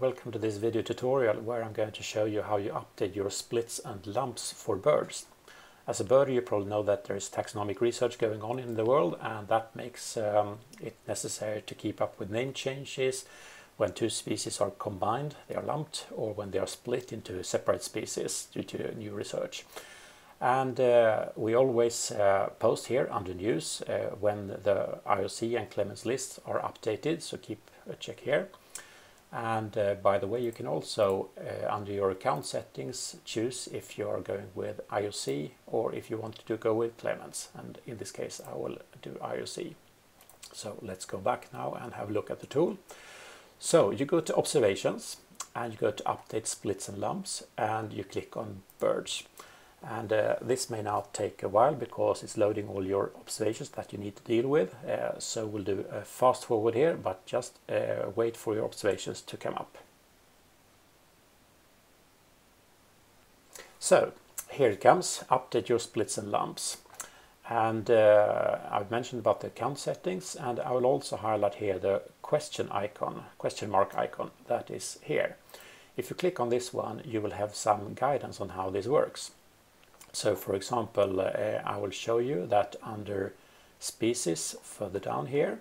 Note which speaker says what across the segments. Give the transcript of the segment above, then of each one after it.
Speaker 1: Welcome to this video tutorial where I'm going to show you how you update your splits and lumps for birds. As a bird you probably know that there is taxonomic research going on in the world and that makes um, it necessary to keep up with name changes when two species are combined, they are lumped, or when they are split into separate species due to new research. And uh, we always uh, post here under news uh, when the IOC and Clements lists are updated, so keep a check here. And uh, by the way, you can also, uh, under your account settings, choose if you are going with IOC or if you want to go with Clements. And in this case, I will do IOC. So let's go back now and have a look at the tool. So you go to observations and you go to update splits and lumps and you click on birds and uh, this may now take a while because it's loading all your observations that you need to deal with. Uh, so we'll do a fast forward here but just uh, wait for your observations to come up. So here it comes. Update your splits and lumps. And uh, I've mentioned about the count settings and I will also highlight here the question icon question mark icon that is here. If you click on this one you will have some guidance on how this works so for example, uh, I will show you that under species further down here,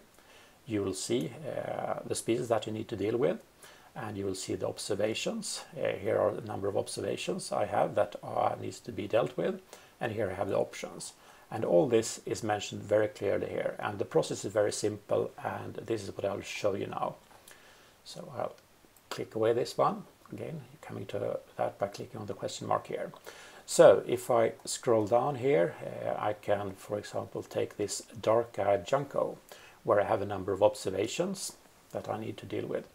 Speaker 1: you will see uh, the species that you need to deal with and you will see the observations. Uh, here are the number of observations I have that are, needs to be dealt with and here I have the options. And all this is mentioned very clearly here and the process is very simple and this is what I'll show you now. So I'll click away this one, again coming to that by clicking on the question mark here. So if I scroll down here, uh, I can, for example, take this dark-eyed junco, where I have a number of observations that I need to deal with.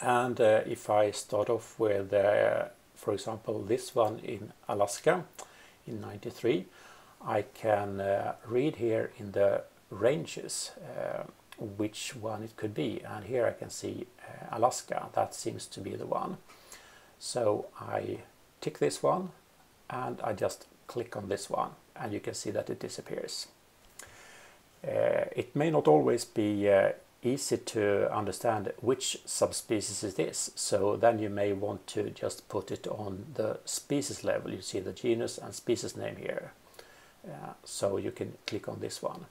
Speaker 1: And uh, if I start off with, uh, for example, this one in Alaska in 93, I can uh, read here in the ranges uh, which one it could be. And here I can see uh, Alaska, that seems to be the one. So I tick this one and I just click on this one and you can see that it disappears. Uh, it may not always be uh, easy to understand which subspecies it is so then you may want to just put it on the species level. You see the genus and species name here. Uh, so you can click on this one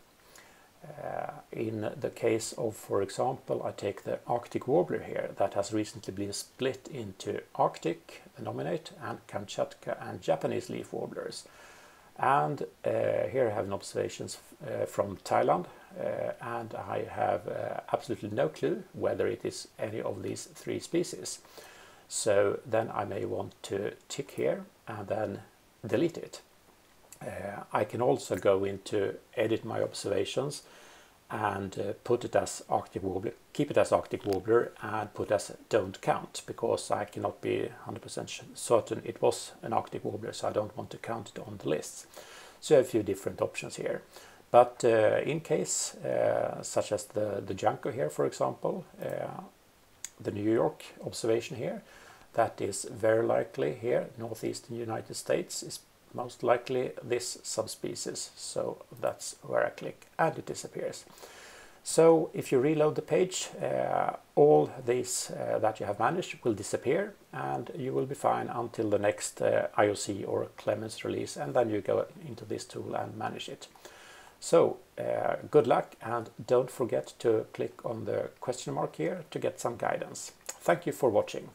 Speaker 1: in the case of, for example, I take the Arctic warbler here that has recently been split into Arctic, nominate, and Kamchatka and Japanese leaf warblers. And uh, here I have an observations uh, from Thailand uh, and I have uh, absolutely no clue whether it is any of these three species. So then I may want to tick here and then delete it. Uh, I can also go into edit my observations and uh, put it as Arctic Warbler, keep it as Arctic Warbler and put as don't count because I cannot be 100% certain it was an Arctic Warbler so I don't want to count it on the list. So a few different options here. But uh, in case, uh, such as the, the Junco here for example, uh, the New York observation here, that is very likely here, northeastern United States is most likely this subspecies. So that's where I click and it disappears. So if you reload the page, uh, all these uh, that you have managed will disappear and you will be fine until the next uh, IOC or Clements release and then you go into this tool and manage it. So uh, good luck and don't forget to click on the question mark here to get some guidance. Thank you for watching.